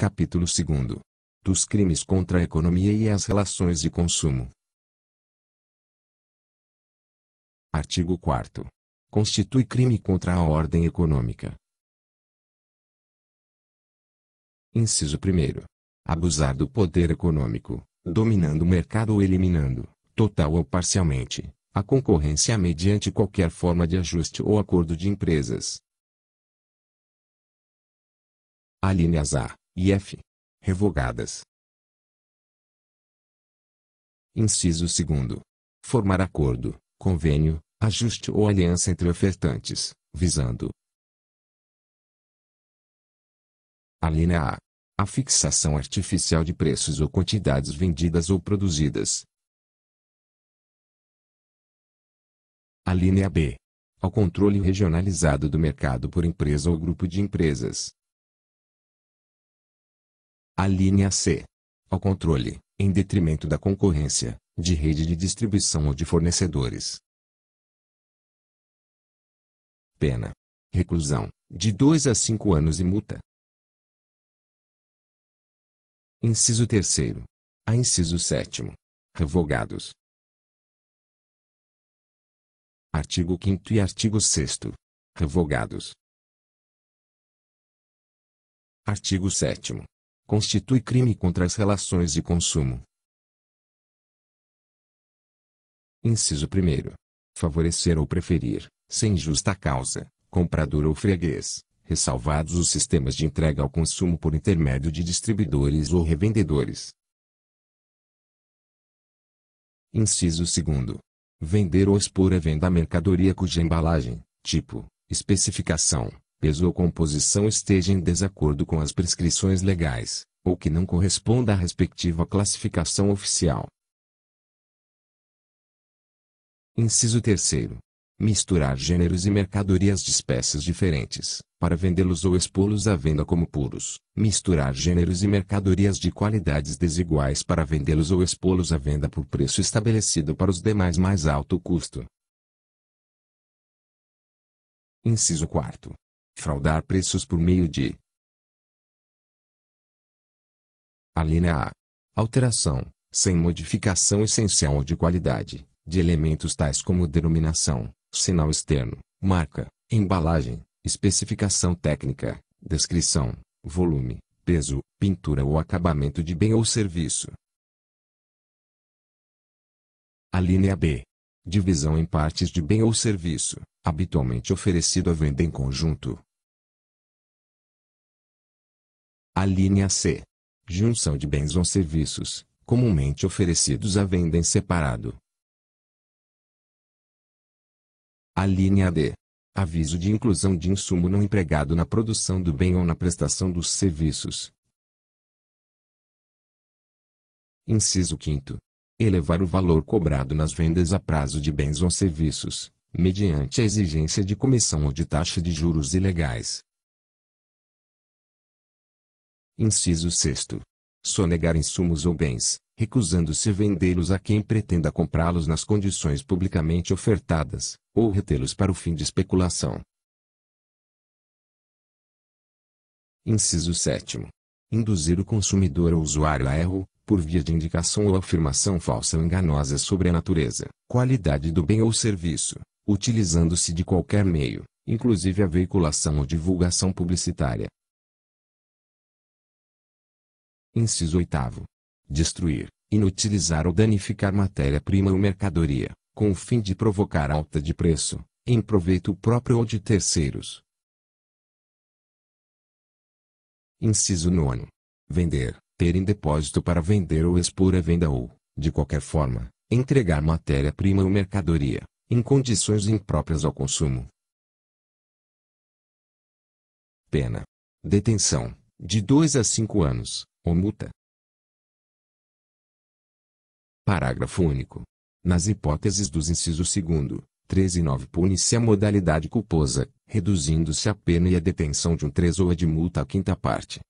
Capítulo 2 Dos crimes contra a economia e as relações de consumo. Artigo 4 Constitui crime contra a ordem econômica. Inciso 1 Abusar do poder econômico, dominando o mercado ou eliminando, total ou parcialmente, a concorrência mediante qualquer forma de ajuste ou acordo de empresas. Alíneas A e F. Revogadas. Inciso 2. Formar acordo, convênio, ajuste ou aliança entre ofertantes, visando. A linha A. A fixação artificial de preços ou quantidades vendidas ou produzidas. A linha B. Ao controle regionalizado do mercado por empresa ou grupo de empresas. A linha C. Ao controle, em detrimento da concorrência, de rede de distribuição ou de fornecedores. Pena. Reclusão, de 2 a 5 anos e multa. Inciso 3 A inciso 7 Revogados. Artigo 5 e artigo 6 Revogados. Artigo 7 constitui crime contra as relações de consumo. Inciso 1. Favorecer ou preferir, sem justa causa, comprador ou freguês, ressalvados os sistemas de entrega ao consumo por intermédio de distribuidores ou revendedores. Inciso 2. Vender ou expor à venda a mercadoria cuja embalagem, tipo, especificação, peso ou composição esteja em desacordo com as prescrições legais, ou que não corresponda à respectiva classificação oficial. Inciso 3. Misturar gêneros e mercadorias de espécies diferentes, para vendê-los ou expô-los à venda como puros. Misturar gêneros e mercadorias de qualidades desiguais para vendê-los ou expô-los à venda por preço estabelecido para os demais mais alto custo. Inciso 4 fraudar preços por meio de a linha A. Alteração, sem modificação essencial de qualidade, de elementos tais como denominação, sinal externo, marca, embalagem, especificação técnica, descrição, volume, peso, pintura ou acabamento de bem ou serviço. A linha B. Divisão em partes de bem ou serviço, habitualmente oferecido à venda em conjunto, A linha C. Junção de bens ou serviços, comumente oferecidos à venda em separado. A linha D. Aviso de inclusão de insumo não empregado na produção do bem ou na prestação dos serviços. Inciso 5. Elevar o valor cobrado nas vendas a prazo de bens ou serviços, mediante a exigência de comissão ou de taxa de juros ilegais. Inciso 6. Sonegar insumos ou bens, recusando-se vendê-los a quem pretenda comprá-los nas condições publicamente ofertadas, ou retê-los para o fim de especulação. Inciso 7. Induzir o consumidor ou usuário a erro, por via de indicação ou afirmação falsa ou enganosa sobre a natureza, qualidade do bem ou serviço, utilizando-se de qualquer meio, inclusive a veiculação ou divulgação publicitária, Inciso 8. Destruir, inutilizar ou danificar matéria-prima ou mercadoria, com o fim de provocar alta de preço, em proveito próprio ou de terceiros. Inciso 9. Vender, ter em depósito para vender ou expor à venda ou, de qualquer forma, entregar matéria-prima ou mercadoria, em condições impróprias ao consumo. Pena. Detenção, de 2 a 5 anos ou multa. Parágrafo único. Nas hipóteses dos incisos 2, 3 e 9 pune-se a modalidade culposa, reduzindo-se a pena e a detenção de um 3 ou a de multa à quinta parte.